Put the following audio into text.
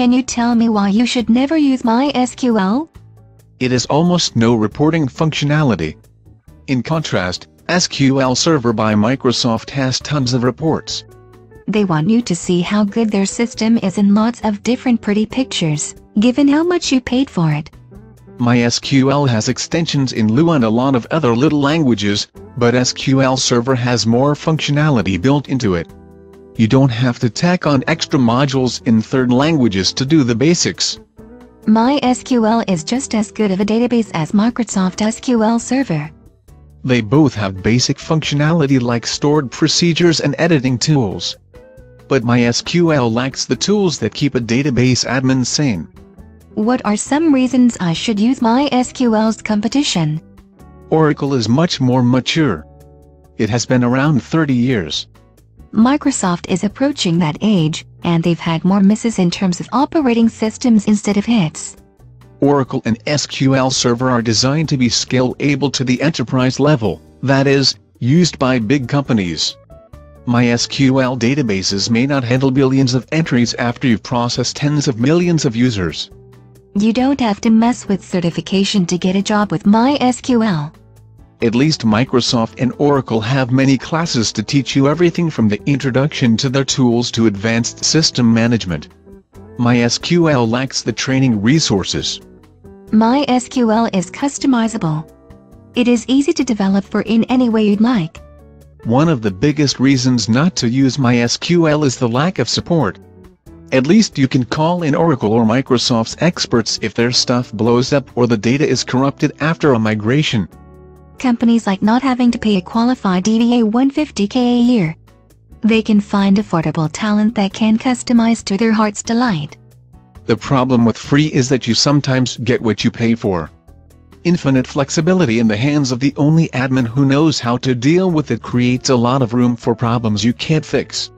Can you tell me why you should never use MySQL? It has almost no reporting functionality. In contrast, SQL Server by Microsoft has tons of reports. They want you to see how good their system is in lots of different pretty pictures, given how much you paid for it. MySQL has extensions in Lua and a lot of other little languages, but SQL Server has more functionality built into it. You don't have to tack on extra modules in third languages to do the basics. MySQL is just as good of a database as Microsoft SQL Server. They both have basic functionality like stored procedures and editing tools. But MySQL lacks the tools that keep a database admin sane. What are some reasons I should use MySQL's competition? Oracle is much more mature. It has been around 30 years. Microsoft is approaching that age, and they've had more misses in terms of operating systems instead of hits. Oracle and SQL Server are designed to be scale-able to the enterprise level, that is, used by big companies. MySQL databases may not handle billions of entries after you've processed tens of millions of users. You don't have to mess with certification to get a job with MySQL. At least Microsoft and Oracle have many classes to teach you everything from the introduction to their tools to advanced system management. MySQL lacks the training resources. MySQL is customizable. It is easy to develop for in any way you'd like. One of the biggest reasons not to use MySQL is the lack of support. At least you can call in Oracle or Microsoft's experts if their stuff blows up or the data is corrupted after a migration. Companies like not having to pay a qualified DBA 150k a year. They can find affordable talent that can customize to their heart's delight. The problem with free is that you sometimes get what you pay for. Infinite flexibility in the hands of the only admin who knows how to deal with it creates a lot of room for problems you can't fix.